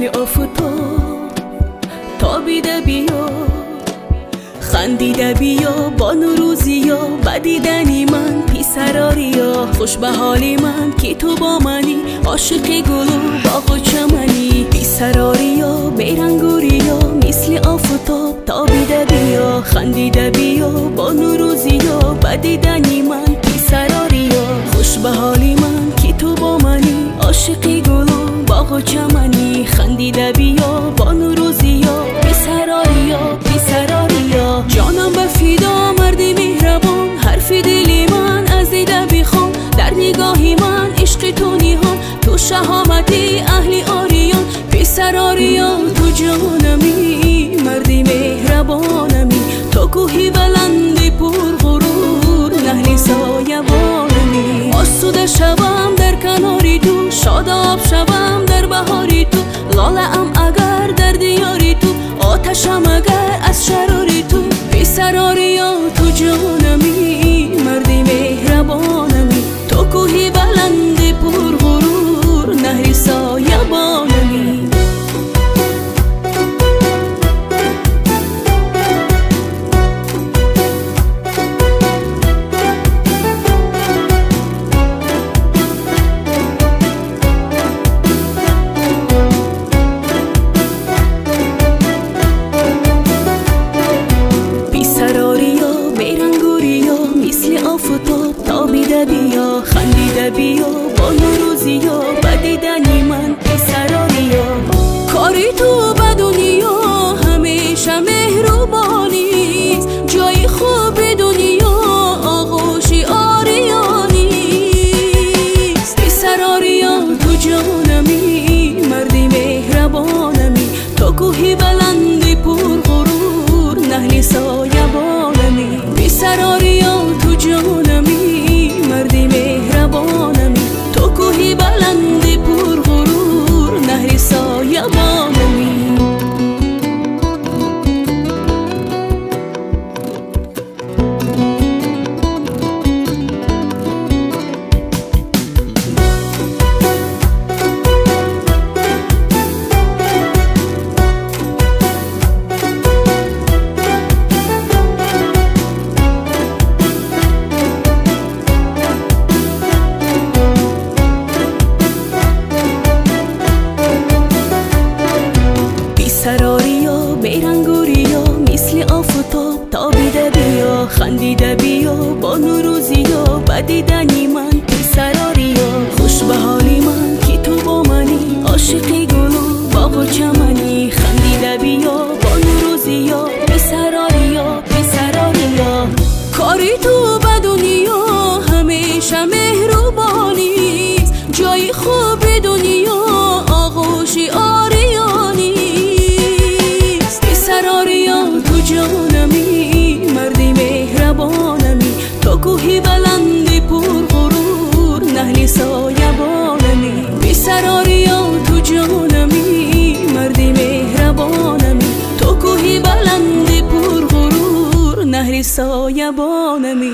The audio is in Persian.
مثل آفتاب تابیده بیا خندیده بیا با نوروزی با دیدنی من. پیسراریا خوش به حالی من که تو با منی عاشق گلو باغ و چمنی. پیسراریا بیرنگوریا مثل آفتاب تابیده بیا خندیده بیا با نوروزیا با دیدنی من. پیسراریا خوش به حالی من که تو با منی عاشق گلو باغ و چمنی خندیده بیا با نوروزی یا پیسراری یا پیسراری یا جانم به فیدا مردی مهربان حرف دلی من از دیده بخوام در نگاهی من عشق تو نیهان تو شهامتی اهلی آریان. آریان تو جانمی مردی مهربانمی. تو کوهی بلند آفتاب تابیده بیا خندیده بیا با نوروزی یا بدیدنی من پسرا بیا کاری تو به دنیا همیشه مهربانی. جای خوب دنیا آغوشی آریانی. پسر آریا تو جانمی مردی مهربانمی. تو کوهی بلندی پر یا بدیدنی من سراریا خوش به حالی من که تو با منی عاشقی گلو باغ و چمنی خندیده بیا با نوروزی یا پسراریا پسراریا کاری تو به دنیا همیشه مهربانی. جای خوب دنیا آغوشی آریانی. سراریا تو جانمی مردی مهربانمی. تو کوهی بلندی پر غرور نهلی سایبانمی پسراریا تو جانمی مردی مهربانمی. تو کوهی بلندی پر غرور نهری سایبانمی.